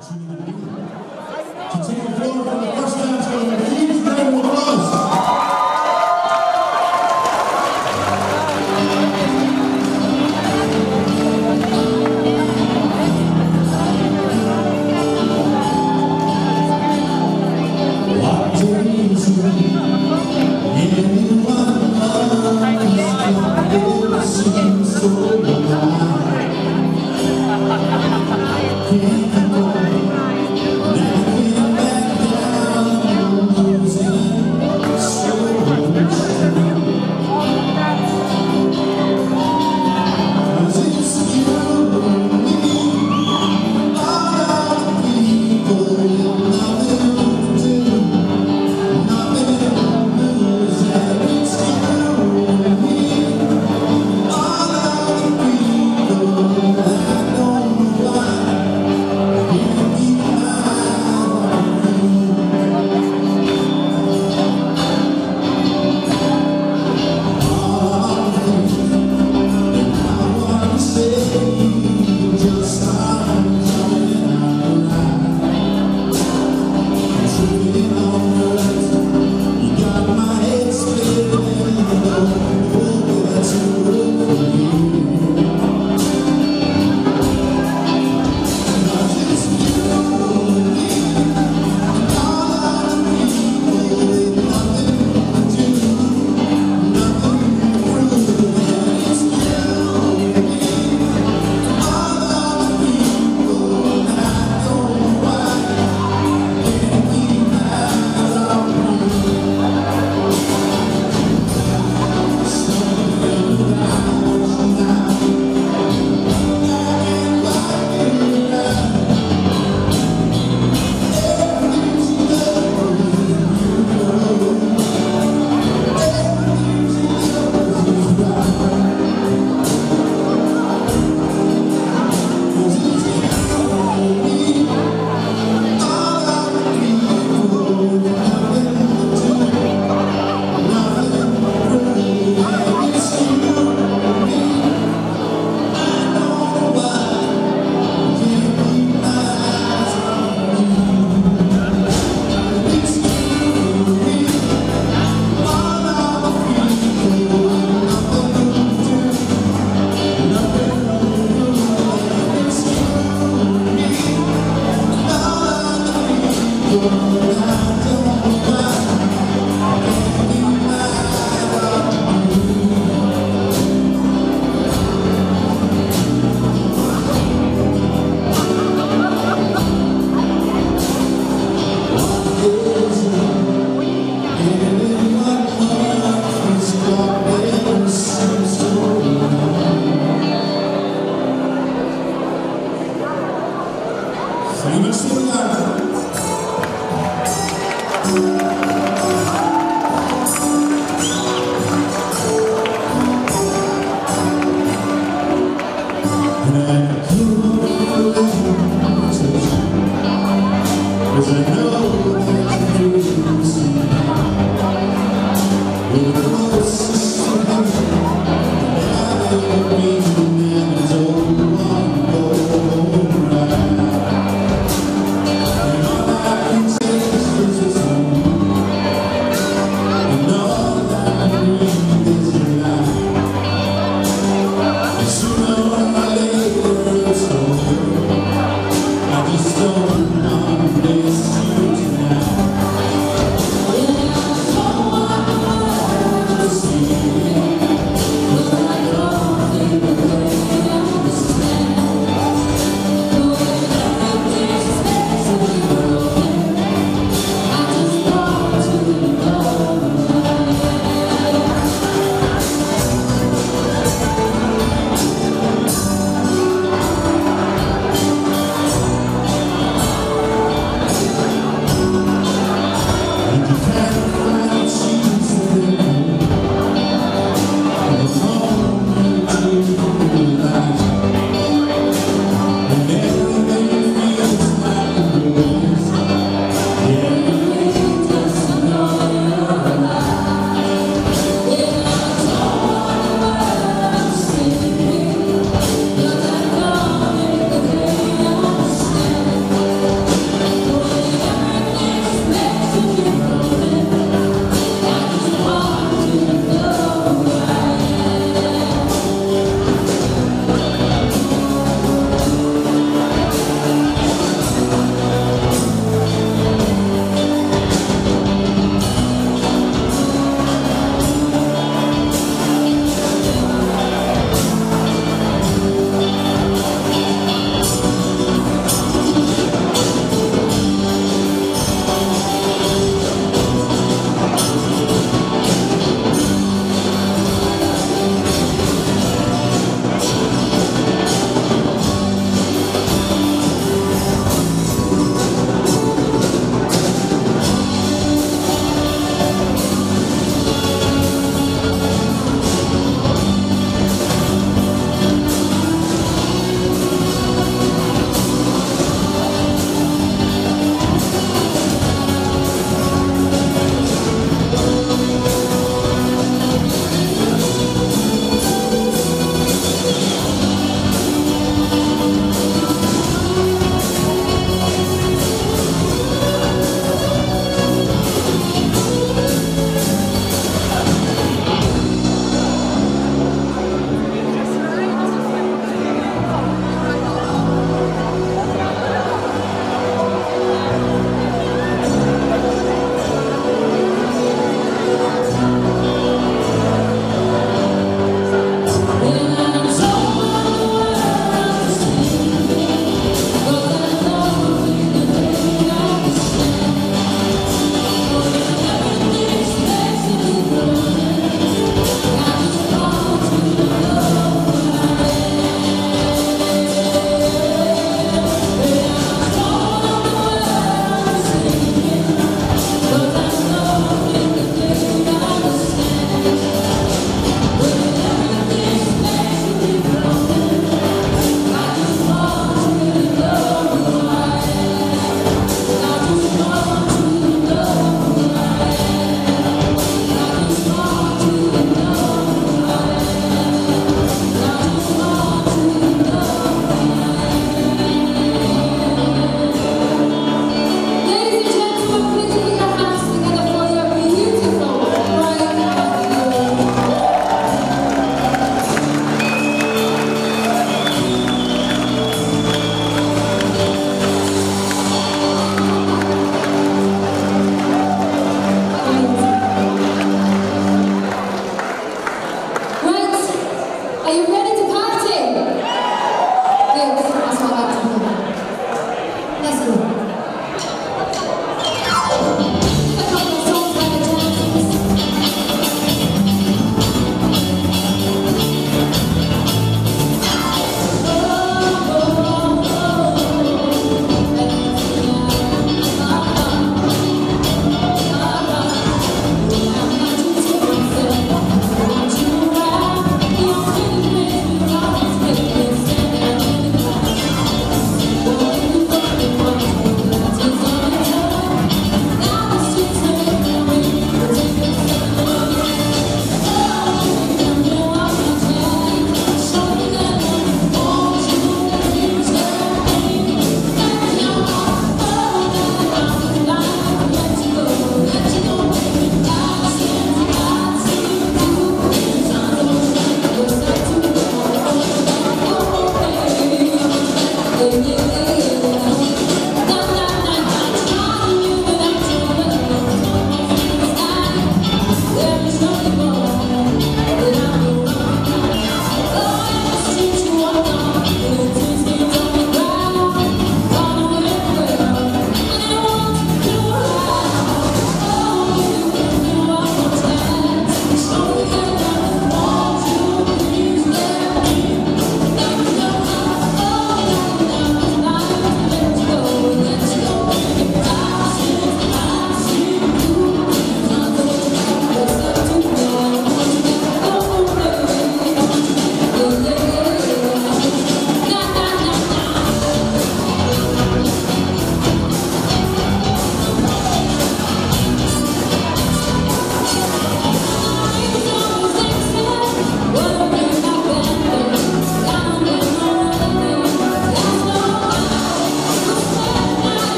to take the floor for the first time. So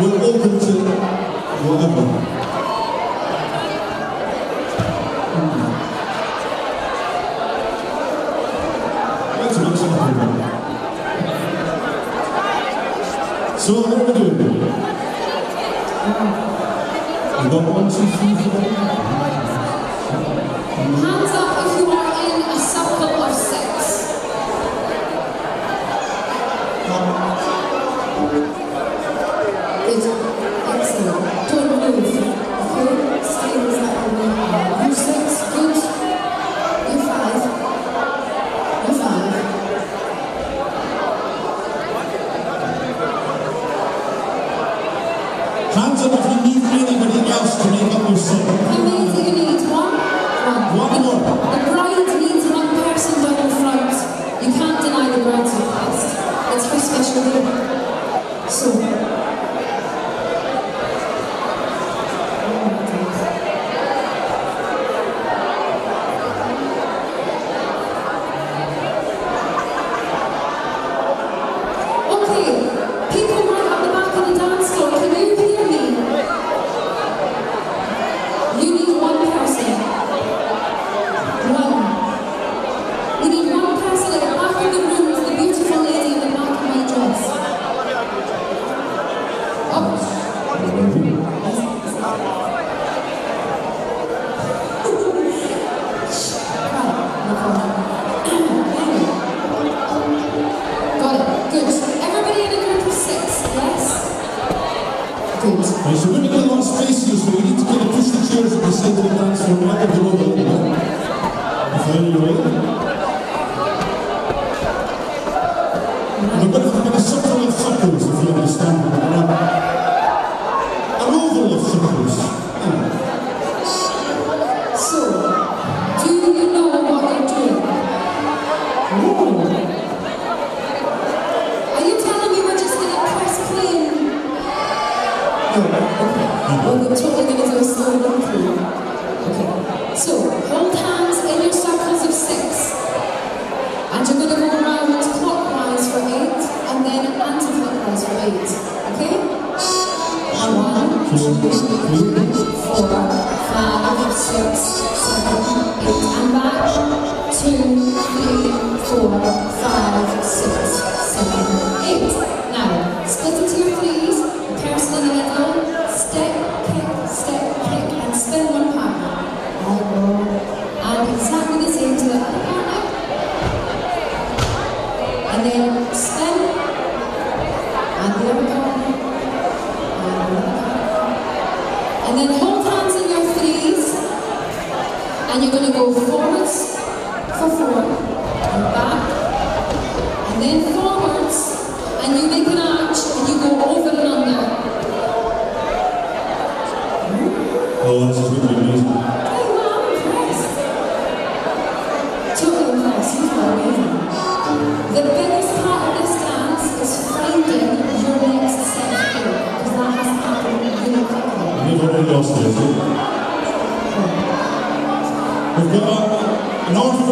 문맹 금지 모든 분.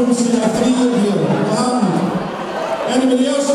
An orphans here, a three in here. Um, anybody else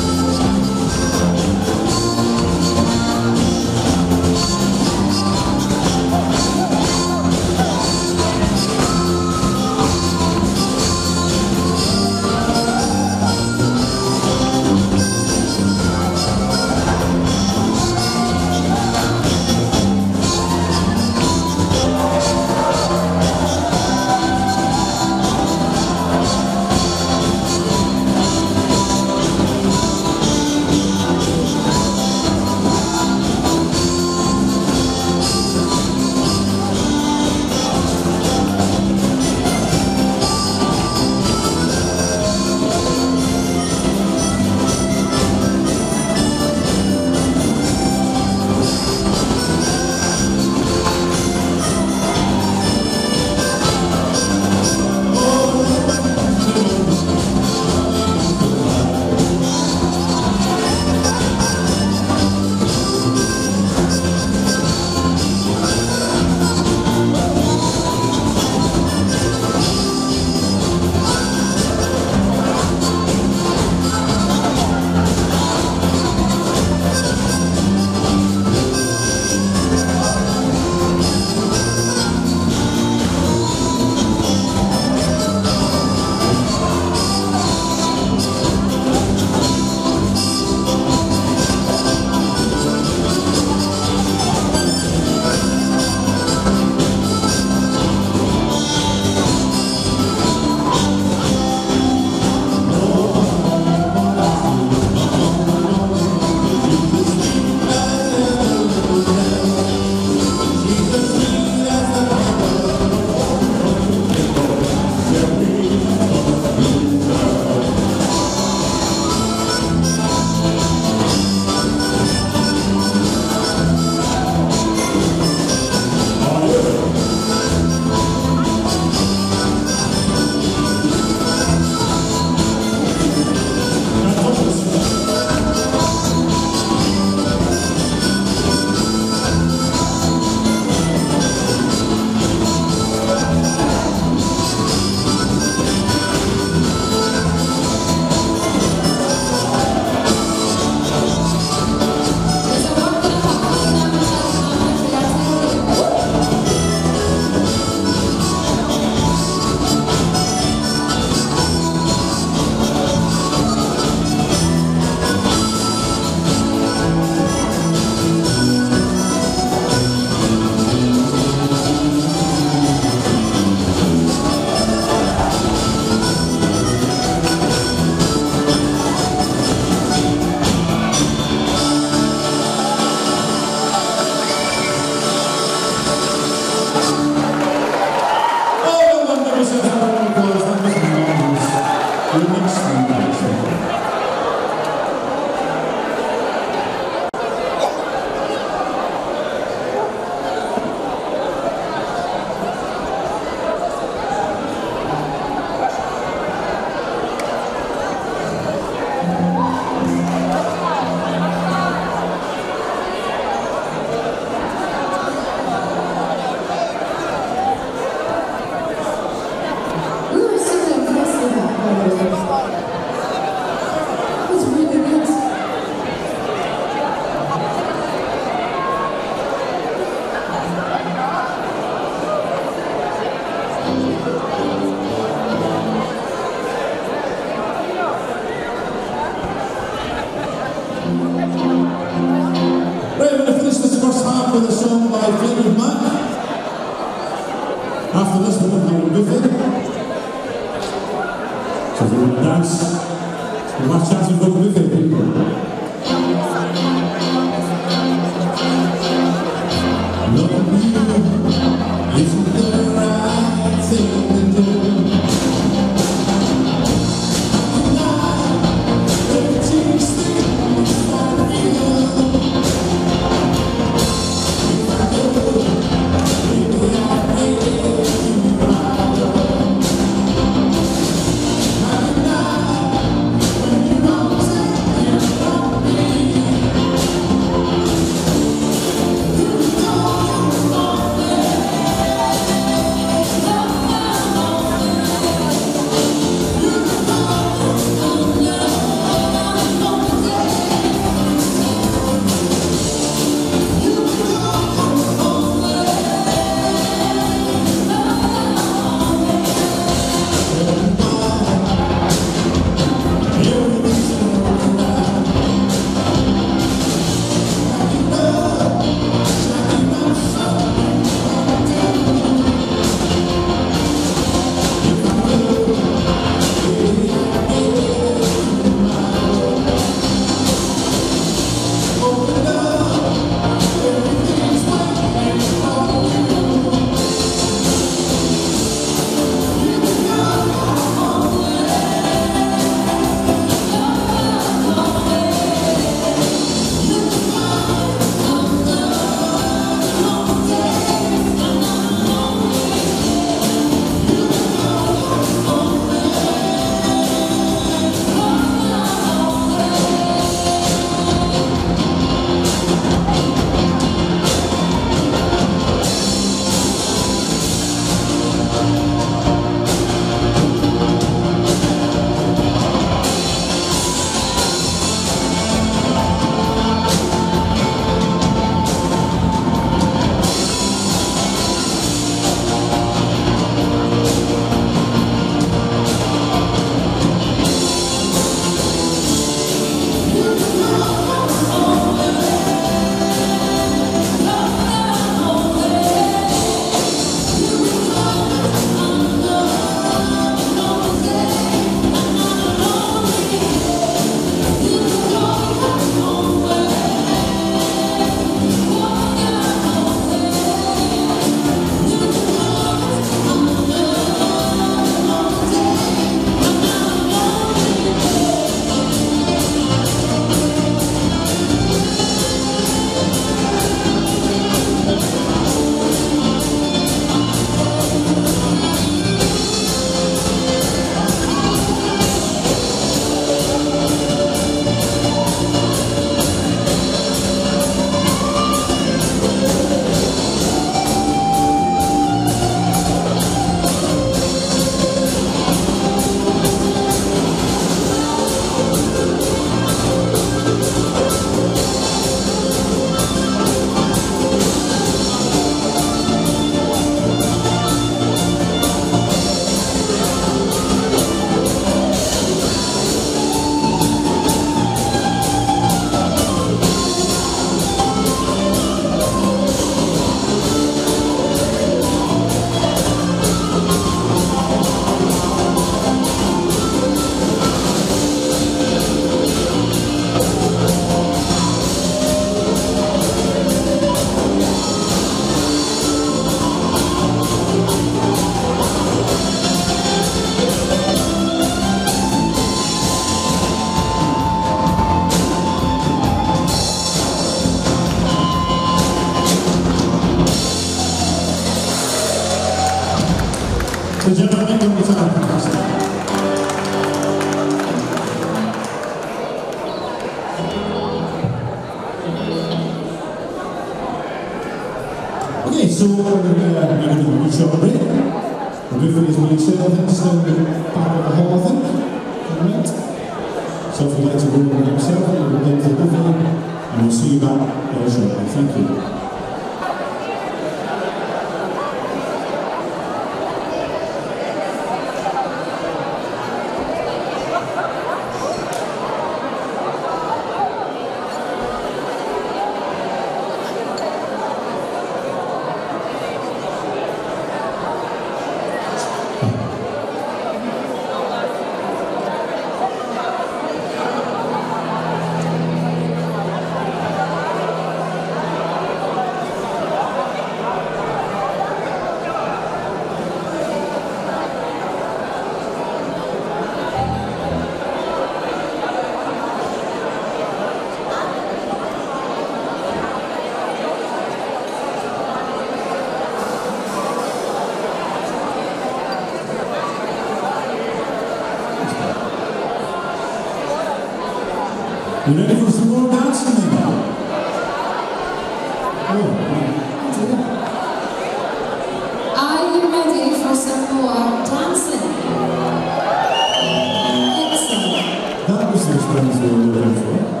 Cumhurbaşkanı Yardımcısı